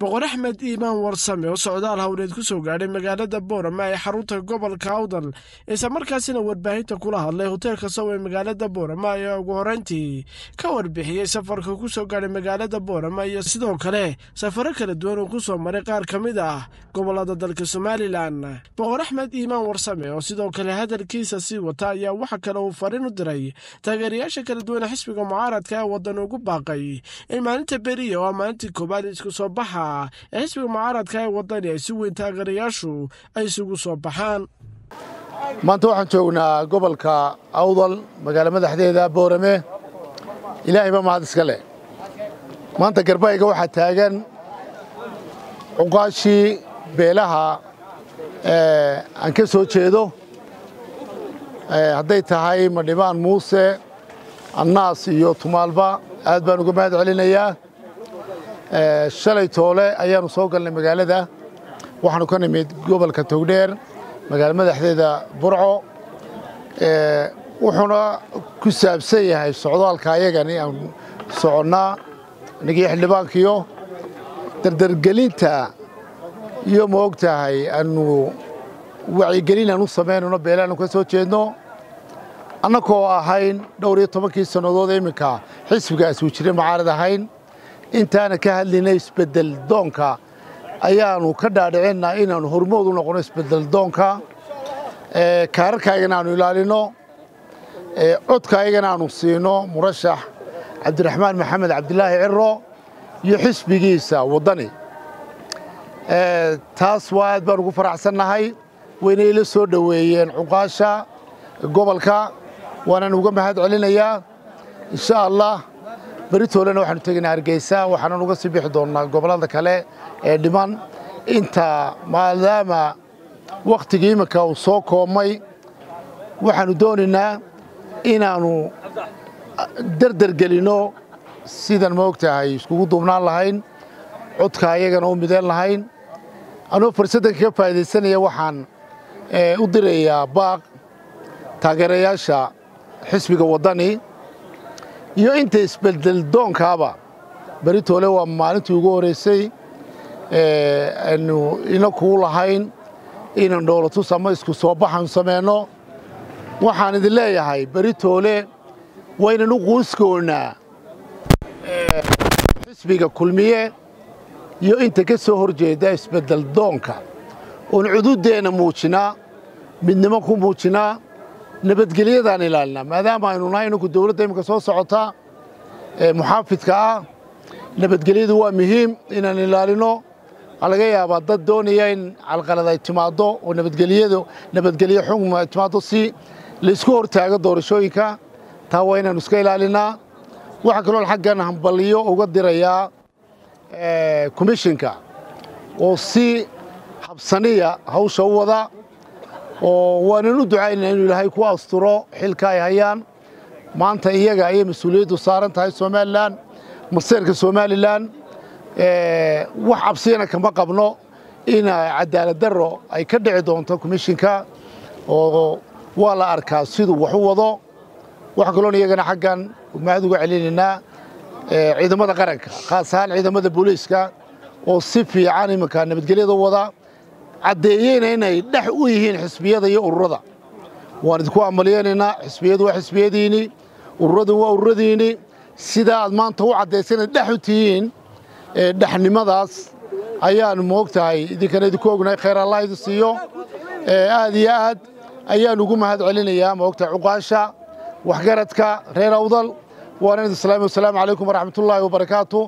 boqor axmed iimaan warsame oo socdaal hawleed ku soo gaadhay magaalada boorama ee xarunta gobolka awdal islamarkaasina warbaahinta kula hadlay hoteelka sow ee magaalada boorama ayaa ugu horreyntii ka warbixiyey safarka ku soo gaadhay magaalada boorama iyo sidoo kale safaro kala duwan uu ku soo maray qaar ka mid ah gobollada dalka somalilan boqor axmed iimaan warsame oo sidoo kale hadalkiisa sii wata ayaa waxa kale uu fariin u diray taageerayaasha kala duwan xisbiga mucaaradka ee waddan ugu baaqay in maalinta beriya oo maalintii koobaad isku soo baxa ee xisbiga mucaaradka ee waddani ay si weyn taageerayaashu ay isugu soo baxaan. Maanta waxaan joognaa gobolka awdal magaalo madaxdeeda boorame. Ilaahay ba mahad iska leh. Maanta garbayga waxaa taagan cuqaashii beelaha aan ka soo jeedo. Hadday tahay madhibaan muuse annaas iyo tumaalba. Aad baan uga mahad celinayaa shalay toole ayaannu soo galnay magaalada. Waxaannu ka nimid gobolka togdheer magaalo madaxdeeda burco. Wuxuuna ku saabsan yahay socdaalka ayagani aan soconnaa inagii xildhibaankiyo dardargelinta iyo ma og tahay aanu wacyigelin aan u samaynayno beelaanu ka soo jeedno. Annagoo ahayn dhowr iyo tobankii sannadood iminka xisbigaas uu jiray mucaarad ahayn intaana ka hadlaynay isbeddel doonka ayaannu ka dhaadhicinnaa inaannu hormood u noqono isbeddel doonka. Kaararkaygana aanu ilaalinno codkaygana aanu siino murashax cabdiraxmaan maxamed cabdilaahi ciro iyo xisbigiisa waddani. Taas waa aad baan ugu faraxsannahay wayna ila soo dhoweeyeen cuqaasha gobolka waanaan uga mahad celinayaa. Insha allah beritoolena waxaanu tegaynaa hargeysa waxaanan uga sii bixi doonnaa gobollada kale ee dhiman. Inta maadaama wakhtigii iminka uu soo koobmay waxaannu doonaynaa inaannu derdergelinno sidan ma og iskugu duubnaan lahayn codka ayagana u mideen lahayn. Anuu fursaddan kaga faa'iidaysanaya waxaan u dirayaa baaq taageerayaasha xisbiga waddani iyo inta isbeddel doonkaaba beritoole waa maalintii ugu horraysay aynu ina kuu lahayn inaan dhowlatus ama isku soo baxan samayno waxaan idin leeyahay beritoole waynan u quuskoonnaa. Xisbiga kulmiye iyo inta ka soo hor jeeda isbeddel doonka. Oon cududdeenna muujinnaa midnimo ku muujinnaa nabadgelyadaan ilaalinaa maadaama aynu nahay inanku dawladda iminka soo socota ee muxaafidka ah. Nabadgelyadu waa muhiim inaan ilaalinno waxaa laga yaabaa dad doonaya in calqalad ay timaaddo oo nabadgelyadu nabadgelyo xugm ay timaaddo si laysku hortaago doorashooyinka. Taa waa inaannu iska ilaalinnaa waxaa kaloo xaggan hambaliyo uga dirayaa komishinka oo si habsaniya hawsha u wada oo waanan u ducaynaa inuu ilaahay ku asturo xilka ay hayaan. Maanta iyaga ayay mas'uuliyaddu saaran tahay somalilan maseerka somalilan wax cabsiyana kama qabno in cadaalad darro ay ka dhici doonto komishinka oo waa la arkaa siduu wax u wado. Waxaa kaloon iyagana xaggan mahad uga celinaynaa ciidamada qaranka khaas ahaan ciidamada booliiska oo si fiican iminka nabadgelyada wada caddeeyeyna inay dhex u yihiin xisbiyada iyo ururada. Waan idinku amaliyeynaynaa xisbiyadu waa xisbiyadiinni ururadu waa ururadiinni sidaa aad maanta u caddaysa inaad dhex u tihiin dhexnimadaas ayaannu moog tahay idinkana idinku ognahay khayr allah idin siiyo. Aad iyo aad ayaannu ugu mahad celinayaa moogtahay cuqaasha waxgaradka reer awdal. Waana idin salaami wasalaamu calaykum waraxmatullaahi wabarakaatu